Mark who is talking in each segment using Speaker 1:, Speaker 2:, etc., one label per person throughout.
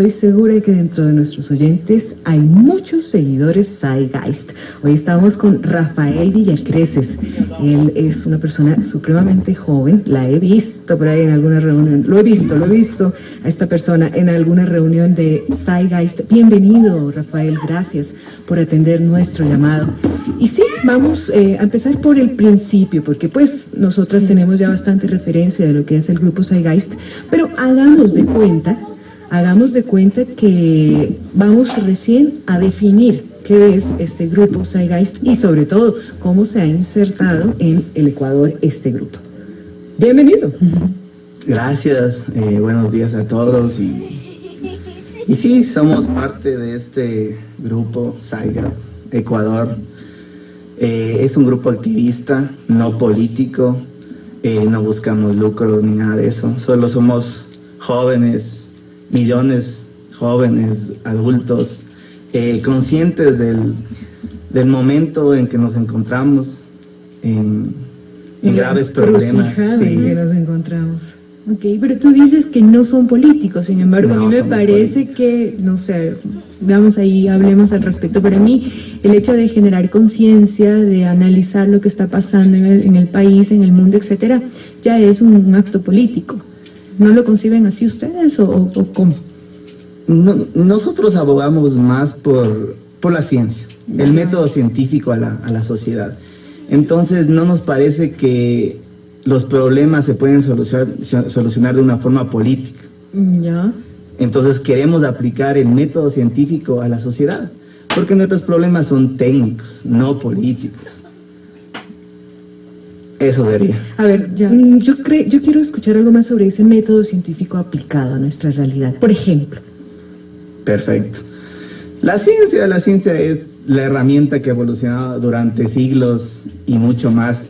Speaker 1: Estoy segura de que dentro de nuestros oyentes hay muchos seguidores Zeitgeist. Hoy estamos con Rafael Villacreces. Él es una persona supremamente joven. La he visto por ahí en alguna reunión. Lo he visto, lo he visto a esta persona en alguna reunión de Zeitgeist. Bienvenido, Rafael. Gracias por atender nuestro llamado. Y sí, vamos eh, a empezar por el principio, porque pues nosotras tenemos ya bastante referencia de lo que es el grupo Zeitgeist, pero hagamos de cuenta hagamos de cuenta que vamos recién a definir qué es este grupo Zeitgeist y sobre todo cómo se ha insertado en el Ecuador este grupo. Bienvenido.
Speaker 2: Gracias, eh, buenos días a todos y, sí, somos parte de este grupo Zeitgeist Ecuador. Eh, es un grupo activista, no político, eh, no buscamos lucro ni nada de eso, solo somos jóvenes millones jóvenes, adultos, eh, conscientes del, del, momento en que nos encontramos, en, graves problemas.
Speaker 1: en que nos encontramos.
Speaker 3: Ok, pero tú dices que no son políticos, sin embargo, a mí me parece que, no sé, veamos ahí, hablemos al respecto. Para mí, el hecho de generar conciencia, de analizar lo que está pasando en el, en el, país, en el mundo, etcétera, ya es un acto político. ¿No lo conciben así ustedes o, cómo?
Speaker 2: nosotros abogamos más por, por la ciencia, el método científico a la, a la sociedad. Entonces no nos parece que los problemas se pueden solucionar, solucionar de una forma política.
Speaker 3: Ya.
Speaker 2: Entonces queremos aplicar el método científico a la sociedad, porque nuestros problemas son técnicos, no políticos. Eso sería.
Speaker 1: A ver, mm, yo, creo, yo quiero escuchar algo más sobre ese método científico aplicado a nuestra realidad. Por ejemplo.
Speaker 2: Perfecto. La ciencia, la ciencia es la herramienta que ha evolucionado durante siglos y mucho más,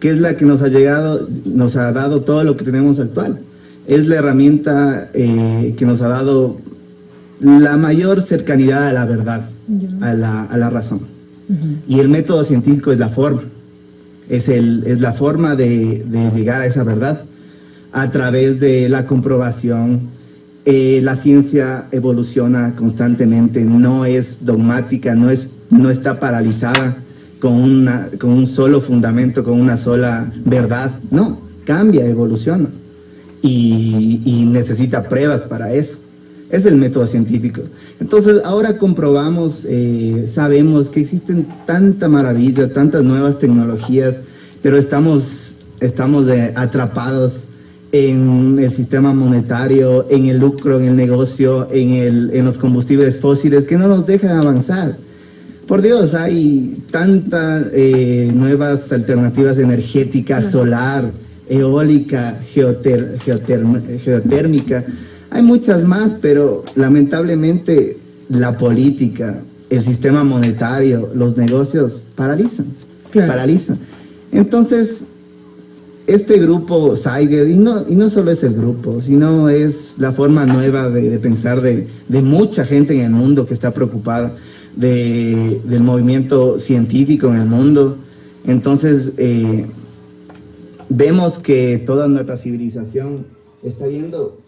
Speaker 2: que es la que nos ha llegado, nos ha dado todo lo que tenemos actual. Es la herramienta eh, que nos ha dado la mayor cercanidad a la verdad, a la, a la razón. Y el método científico es la forma es, el, es la forma de, llegar a esa verdad a través de la comprobación. Eh, la ciencia evoluciona constantemente, no es dogmática, no, es, no está paralizada con, una, con un solo fundamento, con una sola verdad. No, cambia, evoluciona y, y necesita pruebas para eso. Es el método científico. Entonces, ahora comprobamos, eh, sabemos que existen tanta maravilla, tantas nuevas tecnologías, pero estamos, estamos eh, atrapados en el sistema monetario, en el lucro, en el negocio, en, el, en los combustibles fósiles, que no nos dejan avanzar. Por Dios, hay tantas eh, nuevas alternativas energéticas, solar, eólica, geotérmica, hay muchas más, pero lamentablemente la política, el sistema monetario, los negocios paralizan, paralizan. Entonces, este grupo Saiger, y no, y no solo es el grupo, sino es la forma nueva de, pensar de, mucha gente en el mundo que está preocupada del movimiento científico en el mundo. Entonces, eh, vemos que toda nuestra civilización está yendo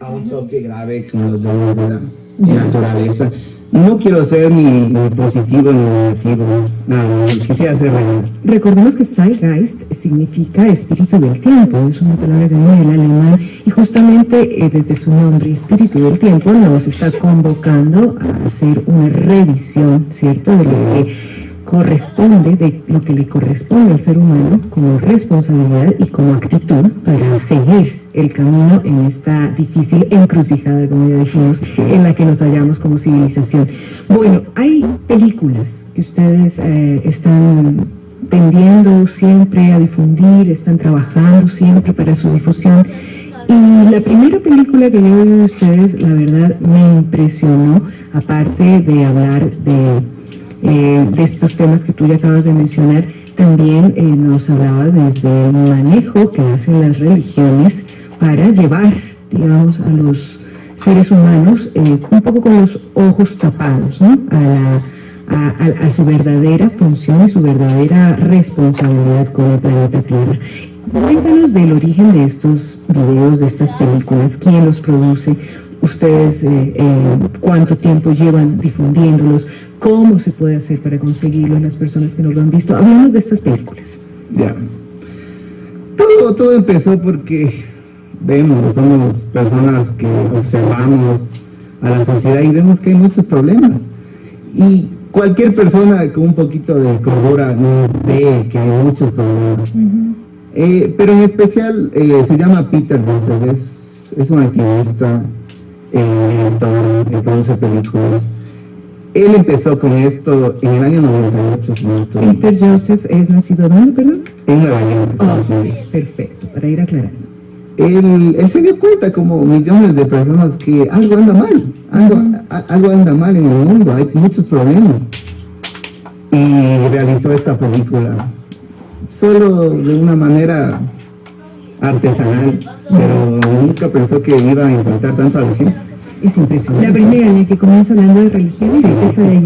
Speaker 2: a un choque grave con los dones de la naturaleza. No quiero ser ni, positivo ni negativo, no, quisiera ser real.
Speaker 1: Recordemos que Zeitgeist significa espíritu del tiempo, es una palabra que viene del alemán y justamente eh, desde su nombre, espíritu del tiempo, nos está convocando a hacer una revisión, ¿cierto?, de lo que corresponde, de lo que le corresponde al ser humano como responsabilidad y como actitud para seguir el camino en esta difícil encrucijada, como ya dijimos, en la que nos hallamos como civilización. Bueno, hay películas que ustedes eh, están tendiendo siempre a difundir, están trabajando siempre para su difusión. Y la primera película que yo vi de ustedes, la verdad, me impresionó, aparte de hablar de eh, de estos temas que tú ya acabas de mencionar, también eh, nos hablaba desde el manejo que hacen las religiones para llevar, digamos, a los seres humanos eh, un poco con los ojos tapados, ¿no? A, su verdadera función y su verdadera responsabilidad con el planeta Tierra. Cuéntanos del origen de estos videos, de estas películas, quién los produce, ustedes eh, eh, cuánto tiempo llevan difundiéndolos, cómo se puede hacer para conseguirlos las personas que no lo han visto. Hablamos de estas películas.
Speaker 2: Ya. Todo, todo empezó porque vemos, somos personas que observamos a la sociedad y vemos que hay muchos problemas. Y cualquier persona con un poquito de cordura no ve que hay muchos problemas. Eh, pero en especial eh, se llama Peter Joseph, es, es un activista, eh, director, produce películas. Él empezó con esto en el año 98, si
Speaker 1: Peter Joseph es nacido ¿dónde, perdón?
Speaker 2: En Nueva York, Estados
Speaker 1: oh, Perfecto, para ir aclarando.
Speaker 2: Él, él, se dio cuenta, como millones de personas, que algo anda mal, algo anda mal en el mundo, hay muchos problemas. Y realizó esta película solo de una manera artesanal, pero nunca pensó que iba a impactar tanto a la gente.
Speaker 1: Es impresionante.
Speaker 3: La primera en la que comienza hablando de religión
Speaker 1: sí,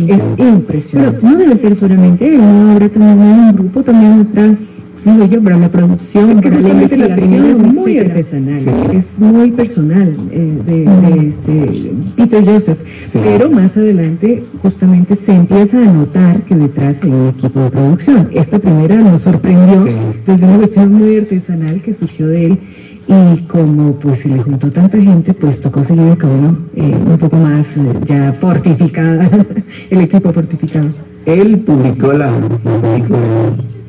Speaker 1: es de impresionante.
Speaker 3: Pero no debe ser solamente él, ¿no? Habrá también un grupo también atrás digo yo, para la producción.
Speaker 1: Es que justamente la primera es muy artesanal, es muy personal eh, de, este Peter Joseph, pero más adelante justamente se empieza a notar que detrás hay un equipo de producción. Esta primera nos sorprendió desde una cuestión muy artesanal que surgió de él y como pues se le juntó tanta gente, pues tocó seguir el camino eh, un poco más eh, ya fortificada, el equipo fortificado.
Speaker 2: Él publicó la, la película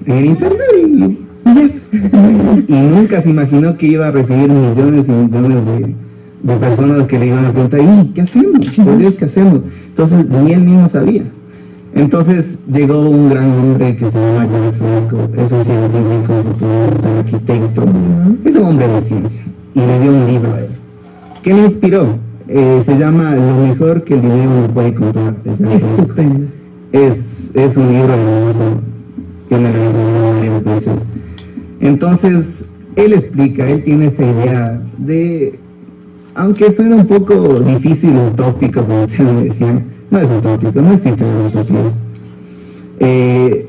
Speaker 2: en internet y y nunca se imaginó que iba a recibir millones y millones de, personas que le iban a preguntar, ¿y qué hacemos? ¿qué hacemos? Entonces ni él mismo sabía. Entonces llegó un gran hombre que se llama John Fresco, es un científico, un arquitecto, es un hombre de ciencia, y le dio un libro a él. ¿Qué le inspiró? Eh, se llama Lo mejor que el dinero no puede comprar.
Speaker 1: Estupendo.
Speaker 2: Es, es un libro hermoso que me lo varias veces. Entonces, él explica, él tiene esta idea de, aunque suena un poco difícil, utópico, como usted me decía, no es utópico, no existe utopías. Eh,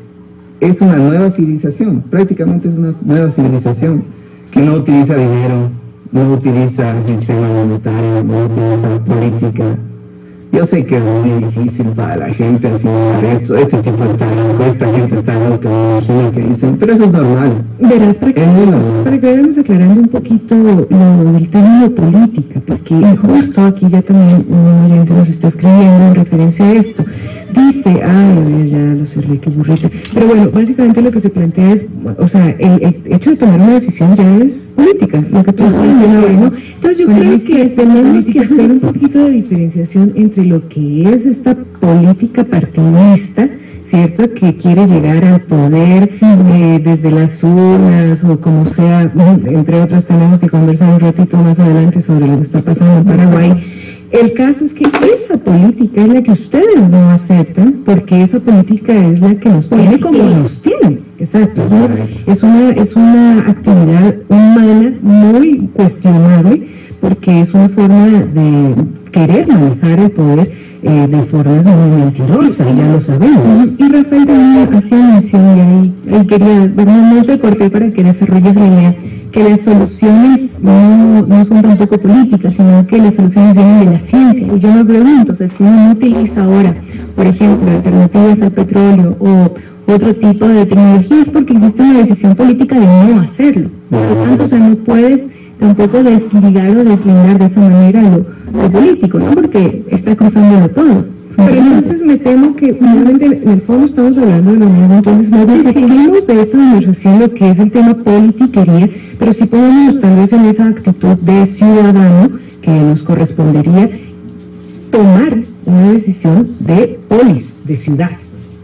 Speaker 2: es una nueva civilización, prácticamente es una nueva civilización que no utiliza dinero, no utiliza sistema monetario, no utiliza política, yo sé que es muy difícil para la gente asimilar esto, este tipo está loco, esta gente está loca, me imagino que dicen, pero eso es normal.
Speaker 1: Verás, para que, para que vayamos aclarando un poquito lo del término política, porque justo aquí ya también un oyente nos está escribiendo en referencia a esto. Dice, ay, ya lo cerré, qué burrita. Pero bueno, básicamente lo que se plantea es, o sea, el, hecho de tomar una decisión ya es política, lo que tú estás diciendo ¿no? Entonces yo creo que tenemos que hacer un poquito de diferenciación entre lo que es esta política partidista, ¿cierto? Que quiere llegar al poder eh, desde las urnas o como sea, entre otras tenemos que conversar un ratito más adelante sobre lo que está pasando en Paraguay el caso es que esa política es la que ustedes no aceptan, porque esa política es la que nos tiene como nos tiene. Exacto. Es una, es una actividad humana muy cuestionable, porque es una forma de querer manejar el poder eh, de formas muy mentirosas, ya lo sabemos.
Speaker 3: Y Rafael también hacía mención, y ahí, ahí quería, no te corté para que desarrolles la idea que las soluciones no, no, son tampoco políticas, sino que las soluciones vienen de la ciencia. Y yo me pregunto, o sea, si uno utiliza ahora, por ejemplo, alternativas al petróleo o otro tipo de tecnologías, porque existe una decisión política de no hacerlo. Por lo tanto, o sea, no puedes tampoco desligar o deslindar de esa manera lo, lo político, ¿no? Porque está cruzándolo todo.
Speaker 1: Pero entonces me temo que finalmente en el fondo estamos hablando de lo mismo, entonces no decidimos de esta conversación lo que es el tema politiquería, pero sí podemos tal vez en esa actitud de ciudadano que nos correspondería tomar una decisión de polis, de ciudad.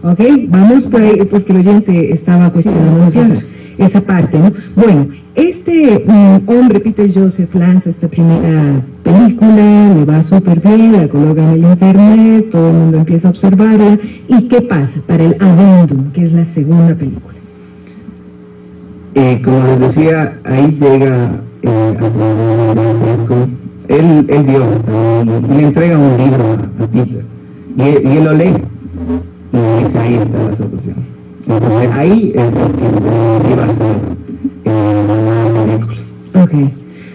Speaker 1: ¿Ok? Vamos por ahí, porque el oyente estaba cuestionando esa, esa parte, ¿no? Bueno, este mm, hombre, Peter Joseph, lanza esta primera película, le va súper bien, la coloca en el internet, todo el mundo empieza a observarla. ¿Y qué pasa para el Adendum, que es la segunda película?
Speaker 2: Eh, como les decía, ahí llega eh, a través de fresco. Él, él vio y, le entrega un libro a, Peter y, y, él lo lee y dice ahí está la solución. Entonces ahí es que iba a hacer
Speaker 1: Ok.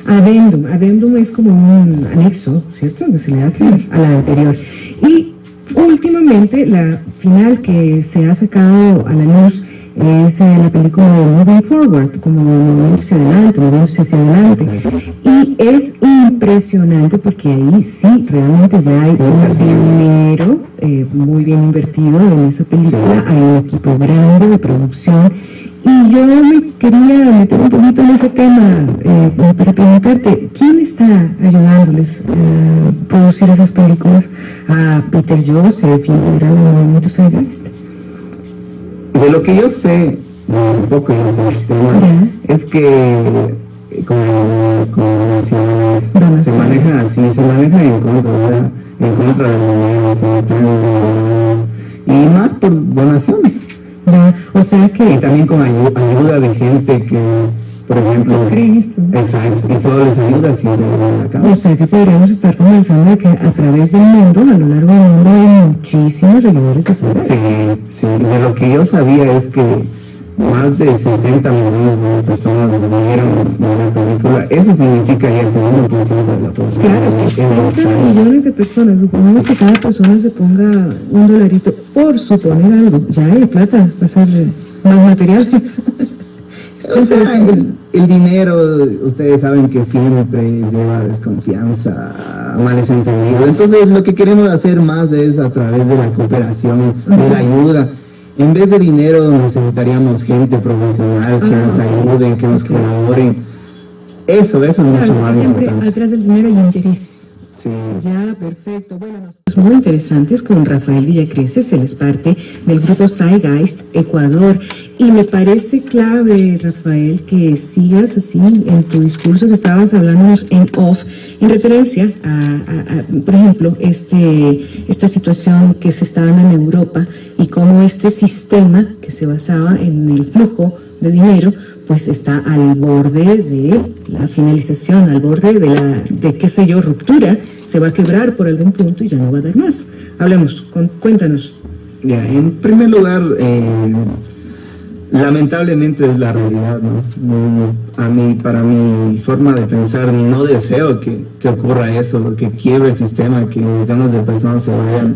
Speaker 1: adendum. Adendum es como un anexo, ¿cierto? Que se le hace a la anterior. Y últimamente la final que se ha sacado a la luz es eh, la película de Moving Forward, como moviéndose adelante, moviéndose hacia adelante. Y es impresionante porque ahí sí, realmente ya hay un dinero eh, muy bien invertido en esa película, hay un equipo grande de producción. Y yo me quería meter un poquito en ese tema eh, para preguntarte, ¿quién está ayudándoles a producir esas películas? ¿A Peter Joseph y general al movimiento Zeitgeist?
Speaker 2: De lo que yo sé, un poco en este tema, es que como, como se maneja así, se maneja en contra, en contra de los y más por donaciones.
Speaker 1: o sea que...
Speaker 2: Y también con ayuda de gente que por ejemplo.
Speaker 1: Cristo.
Speaker 2: Exacto, y todo les ayuda si acá.
Speaker 1: O sea que podríamos estar comenzando que a través del mundo, a lo largo del mundo, hay muchísimos seguidores de
Speaker 2: Sí, sí, de lo que yo sabía es que más de 60 millones de personas vieron la película. Eso significa ya el segundo de la
Speaker 1: población. Claro, 60 millones de personas. Supongamos que cada persona se ponga un dolarito por suponer algo. Ya hay plata para hacer más materiales.
Speaker 2: El, dinero, ustedes saben que siempre lleva desconfianza, males entendidos. Entonces, lo que queremos hacer más es a través de la cooperación, de la ayuda. En vez de dinero, necesitaríamos gente profesional que nos ayuden, que nos colaboren. Eso, eso es mucho más
Speaker 3: siempre importante. Atrás del dinero hay intereses.
Speaker 1: Ya, perfecto. Bueno, nos... muy interesantes con Rafael Villacreces, él es parte del grupo Zeitgeist Ecuador. Y me parece clave, Rafael, que sigas así en tu discurso que estabas hablándonos en off, en referencia a, por ejemplo, este, esta situación que se está dando en Europa y cómo este sistema que se basaba en el flujo de dinero, pues está al borde de la finalización, al borde de la, de qué sé yo, ruptura, se va a quebrar por algún punto y ya no va a dar más. Hablemos, cuéntanos.
Speaker 2: Ya, en primer lugar, eh, lamentablemente es la realidad, ¿no? A mí, para mi forma de pensar, no deseo que, que ocurra eso, que quiebre el sistema, que millones de personas se vayan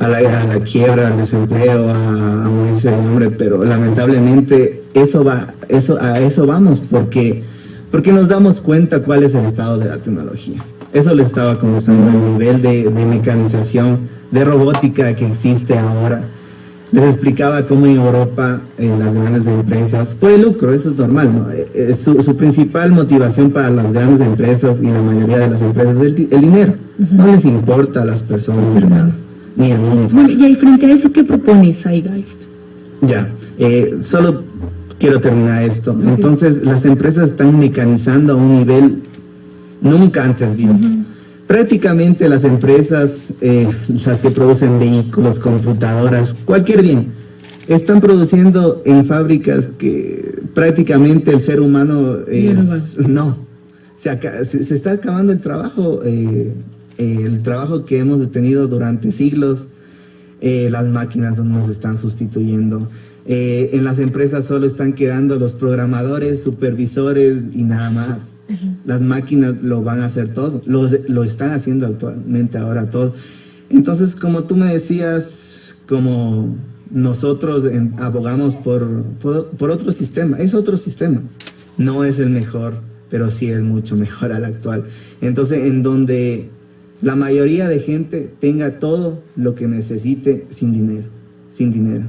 Speaker 2: a la, a la quiebra, al desempleo, a, a, morirse de hambre, pero lamentablemente eso va, eso, a eso vamos, porque, porque nos damos cuenta cuál es el estado de la tecnología. Eso le estaba conversando, el nivel de, de mecanización, de robótica que existe ahora. Les explicaba cómo en Europa, en las grandes empresas, por el lucro, eso es normal, ¿no? Eh, eh, su, su, principal motivación para las grandes empresas y la mayoría de las empresas es el, el dinero. No les importa a las personas, ¿verdad? ni el mundo.
Speaker 3: Bueno, y ahí frente a eso, ¿qué propone Zeitgeist?
Speaker 2: Ya, eh, solo quiero terminar esto. Entonces, las empresas están mecanizando a un nivel nunca antes visto. Uh -huh. Prácticamente las empresas, eh, las que producen vehículos, computadoras, cualquier bien, están produciendo en fábricas que prácticamente el ser humano es... No, se, acá, se, se, está acabando el trabajo. Eh, eh, el trabajo que hemos detenido durante siglos, eh, las máquinas nos están sustituyendo. Eh, en las empresas solo están quedando los programadores, supervisores y nada más. Las máquinas lo van a hacer todo, lo, lo están haciendo actualmente ahora todo. Entonces, como tú me decías, como nosotros en, abogamos por, por, por, otro sistema, es otro sistema. No es el mejor, pero sí es mucho mejor al actual. Entonces, en donde la mayoría de gente tenga todo lo que necesite sin dinero, sin dinero.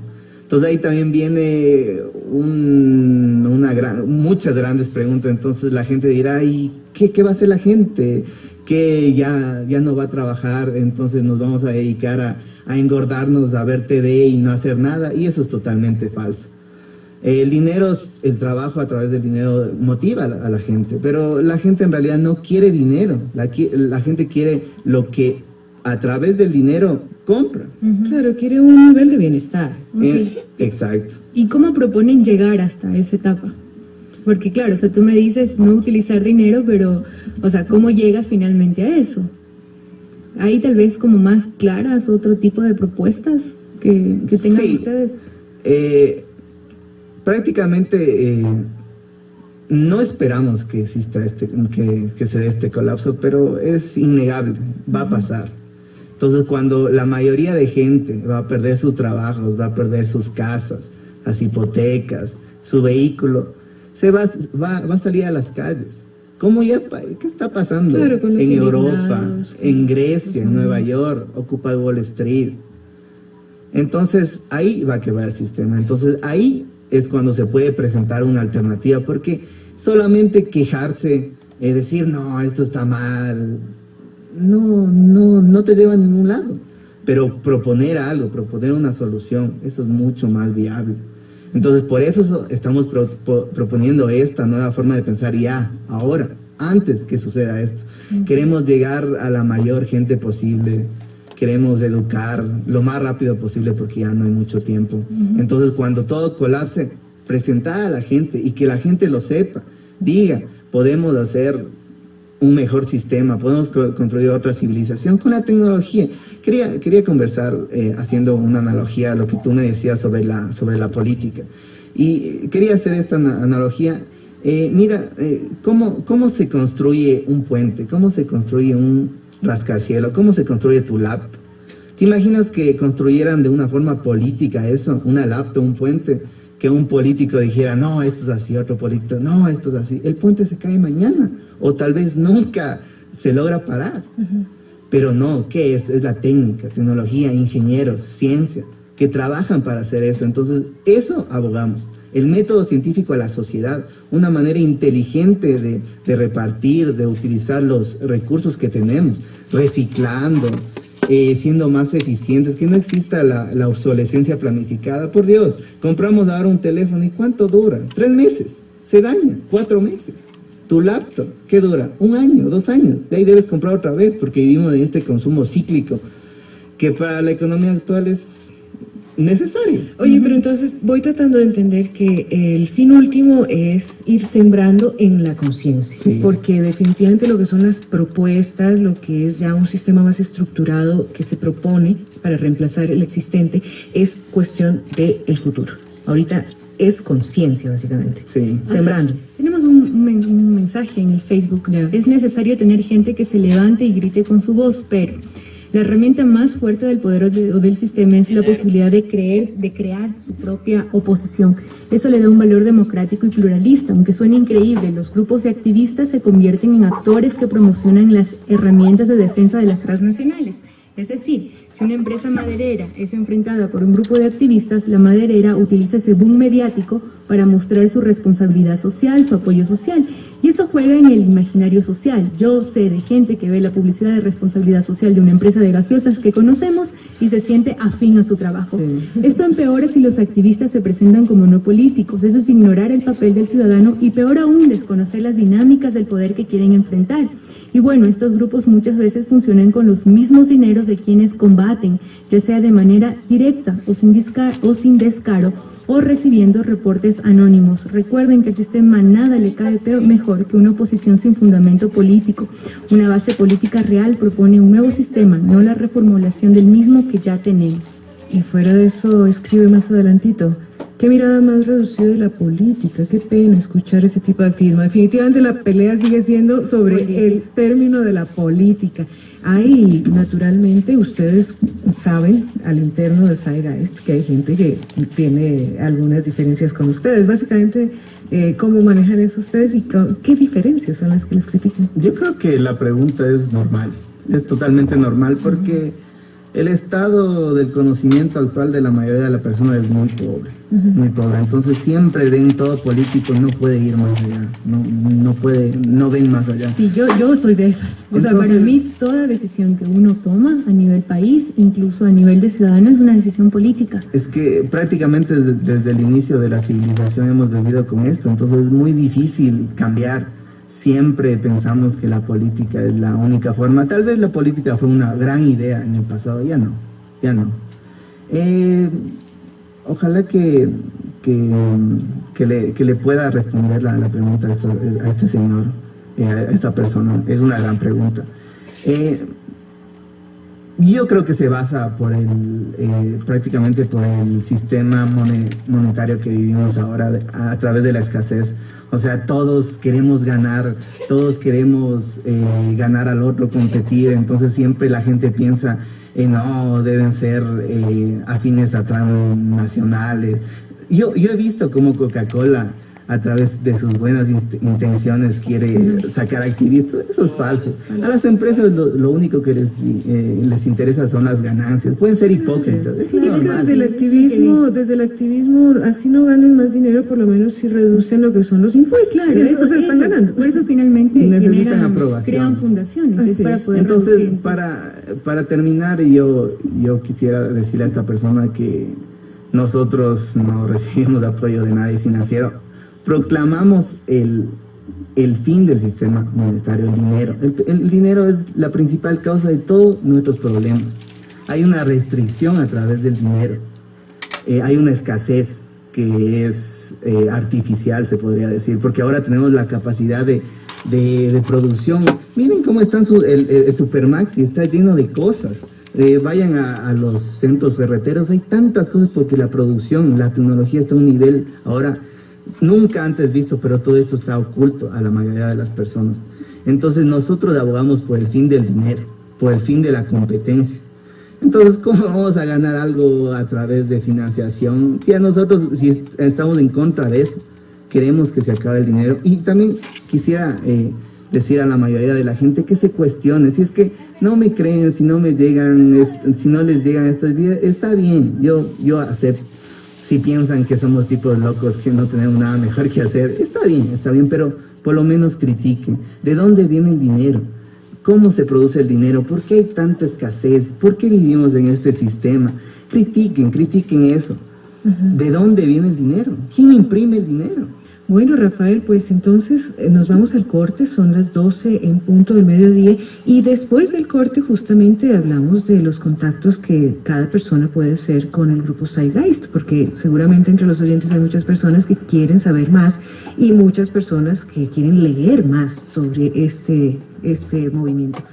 Speaker 2: Entonces ahí también viene un, una gran, muchas grandes preguntas. Entonces la gente dirá, ¿y qué, qué va a hacer la gente? Que ya, ya no va a trabajar, entonces nos vamos a dedicar a, engordarnos, a ver TV y no hacer nada. Y eso es totalmente falso. El dinero, el trabajo a través del dinero motiva a la, a la, gente, pero la gente en realidad no quiere dinero, la, la gente quiere lo que a través del dinero compra.
Speaker 1: Uh -huh. Claro, quiere un nivel de bienestar.
Speaker 2: Okay. Eh, exacto.
Speaker 3: ¿Y cómo proponen llegar hasta esa etapa? Porque claro, o sea, tú me dices no utilizar dinero, pero, o sea, ¿cómo llegas finalmente a eso? ¿Hay tal vez como más claras otro tipo de propuestas que, que tengan
Speaker 2: sí.
Speaker 3: ustedes?
Speaker 2: Eh, prácticamente eh, no esperamos que exista este, que, que se dé este colapso, pero es innegable, va a pasar. Entonces, cuando la mayoría de gente va a perder sus trabajos, va a perder sus casas, las hipotecas, su vehículo, se va, va, a salir a las calles. ¿Cómo ya, ¿Qué está pasando en Europa, en Grecia, en Nueva York, ocupa Wall Street? Entonces, ahí va a quebrar el sistema. Entonces, ahí es cuando se puede presentar una alternativa, porque solamente quejarse, y decir, no, esto está mal, no, no, no te lleva a ningún lado. Pero proponer algo, proponer una solución, eso es mucho más viable. Entonces, por eso estamos proponiendo esta nueva forma de pensar ya, ahora, antes que suceda esto. Queremos llegar a la mayor gente posible, queremos educar lo más rápido posible porque ya no hay mucho tiempo. Entonces, cuando todo colapse, presentar a la gente y que la gente lo sepa, diga, podemos hacer un mejor sistema, podemos construir otra civilización con la tecnología. Quería, quería conversar eh, haciendo una analogía a lo que tú me decías sobre la, sobre la política. Y quería hacer esta analogía. Eh, mira, eh, ¿cómo, ¿cómo se construye un puente? ¿Cómo se construye un rascacielos? ¿Cómo se construye tu laptop? ¿Te imaginas que construyeran de una forma política eso, una laptop, un puente? Que un político dijera, no, esto es así, otro político, no, esto es así. El puente se cae mañana o tal vez nunca se logra parar. Pero no, ¿qué es? Es la técnica, tecnología, ingenieros, ciencia, que trabajan para hacer eso. Entonces, eso abogamos. El método científico a la sociedad, una manera inteligente de, de repartir, de utilizar los recursos que tenemos, reciclando, eh, siendo más eficientes, que no exista la, la, obsolescencia planificada. Por Dios, compramos ahora un teléfono y ¿cuánto dura? Tres meses, se daña, cuatro meses. Tu laptop, ¿qué dura? Un año, dos años. De ahí debes comprar otra vez porque vivimos en este consumo cíclico que para la economía actual es necesario.
Speaker 1: Oye, pero entonces voy tratando de entender que el fin último es ir sembrando en la conciencia, porque definitivamente lo que son las propuestas, lo que es ya un sistema más estructurado que se propone para reemplazar el existente, es cuestión del el futuro. Ahorita es conciencia, básicamente.
Speaker 2: Sí.
Speaker 1: Sembrando.
Speaker 3: Tenemos un, mensaje en el Facebook. Es necesario tener gente que se levante y grite con su voz, pero la herramienta más fuerte del poder o, del sistema es la posibilidad de, creer, de crear su propia oposición. Eso le da un valor democrático y pluralista, aunque suene increíble. Los grupos de activistas se convierten en actores que promocionan las herramientas de defensa de las transnacionales. Es decir, si una empresa maderera es enfrentada por un grupo de activistas, la maderera utiliza ese boom mediático para mostrar su responsabilidad social, su apoyo social. Y eso juega en el imaginario social. Yo sé de gente que ve la publicidad de responsabilidad social de una empresa de gaseosas que conocemos y se siente afín a su trabajo. Esto empeora si los activistas se presentan como no políticos. Eso es ignorar el papel del ciudadano y peor aún, desconocer las dinámicas del poder que quieren enfrentar. Y bueno, estos grupos muchas veces funcionan con los mismos dineros de quienes combaten, ya sea de manera directa o sin, o sin descaro o recibiendo reportes anónimos. Recuerden que el sistema nada le cae peor, mejor que una oposición sin fundamento político. Una base política real propone un nuevo sistema, no la reformulación del mismo que ya tenemos.
Speaker 1: Y fuera de eso, escribe más adelantito, qué mirada más reducida de la política, qué pena escuchar ese tipo de activismo. Definitivamente la pelea sigue siendo sobre el término de la política. Hay, naturalmente, ustedes saben al interno del Zeitgeist que hay gente que tiene algunas diferencias con ustedes. Básicamente, eh, ¿cómo manejan eso ustedes y qué diferencias son las que les critican?
Speaker 2: Yo creo que la pregunta es normal, es totalmente normal porque el estado del conocimiento actual de la mayoría de las personas es muy pobre, muy pobre. Entonces siempre ven todo político y no puede ir más allá, no, no puede, no ven más allá.
Speaker 3: Sí, yo, yo soy de esas. O sea, para mí toda decisión que uno toma a nivel país, incluso a nivel de ciudadano, es una decisión política.
Speaker 2: Es que prácticamente desde, desde el inicio de la civilización hemos vivido con esto, entonces es muy difícil cambiar siempre pensamos que la política es la única forma. Tal vez la política fue una gran idea en el pasado, ya no, ya no. Eh, ojalá que, que, le, pueda responder la, la pregunta a, este señor, eh, a esta persona. Es una gran pregunta. Eh, yo creo que se basa por el, prácticamente por el sistema monetario que vivimos ahora a través de la escasez O sea, todos queremos ganar, todos queremos eh, ganar al otro, competir, entonces siempre la gente piensa, eh, no, deben ser eh, afines a transnacionales. Yo, yo he visto cómo Coca-Cola a través de sus buenas intenciones quiere sacar activistas, eso es falso. A las empresas lo, único que les, eh, les interesa son las ganancias, pueden ser hipócritas.
Speaker 1: es desde el activismo, desde el activismo, así no ganen más dinero, por lo menos si reducen lo que son los impuestos.
Speaker 3: Claro, eso, se están ganando. Por eso finalmente
Speaker 2: necesitan aprobación.
Speaker 3: crean fundaciones.
Speaker 2: para poder Entonces, para, para terminar, yo, yo quisiera decirle a esta persona que nosotros no recibimos apoyo de nadie financiero proclamamos el, el fin del sistema monetario, el dinero. El, dinero es la principal causa de todos nuestros problemas. Hay una restricción a través del dinero. Eh, hay una escasez que es eh, artificial, se podría decir, porque ahora tenemos la capacidad de, de, producción. Miren cómo están su, el, el, Supermaxi, está lleno de cosas. Eh, vayan a, a, los centros ferreteros, hay tantas cosas porque la producción, la tecnología está a un nivel ahora nunca antes visto, pero todo esto está oculto a la mayoría de las personas. Entonces nosotros abogamos por el fin del dinero, por el fin de la competencia. Entonces, ¿cómo vamos a ganar algo a través de financiación? Si a nosotros, estamos en contra de eso, queremos que se acabe el dinero. Y también quisiera eh, decir a la mayoría de la gente que se cuestione. Si es que no me creen, si no me llegan, si no les llegan estos días, está bien, yo, yo acepto si piensan que somos tipos locos, que no tenemos nada mejor que hacer, está bien, está bien, pero por lo menos critiquen. ¿De dónde viene el dinero? ¿Cómo se produce el dinero? ¿Por qué hay tanta escasez? ¿Por qué vivimos en este sistema? Critiquen, critiquen eso. ¿De dónde viene el dinero? ¿Quién imprime el dinero?
Speaker 1: Bueno, Rafael, pues entonces eh, nos vamos al corte, son las 12 en punto del mediodía y después del corte justamente hablamos de los contactos que cada persona puede hacer con el grupo Zeitgeist, porque seguramente entre los oyentes hay muchas personas que quieren saber más y muchas personas que quieren leer más sobre este, este movimiento.